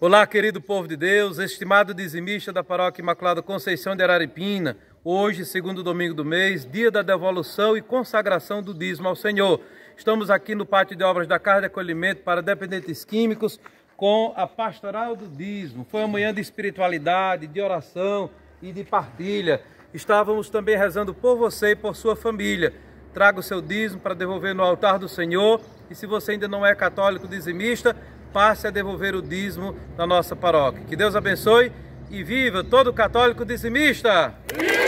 Olá, querido povo de Deus, estimado dizimista da Paróquia Imaculada Conceição de Araripina. Hoje, segundo domingo do mês, dia da devolução e consagração do dízimo ao Senhor. Estamos aqui no pátio de obras da Casa de Acolhimento para Dependentes Químicos com a pastoral do dízimo. Foi uma manhã de espiritualidade, de oração e de partilha. Estávamos também rezando por você e por sua família. Traga o seu dízimo para devolver no altar do Senhor. E se você ainda não é católico dizimista, passe a devolver o dízimo na nossa paróquia. Que Deus abençoe e viva todo católico dizimista!